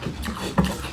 ちょっと。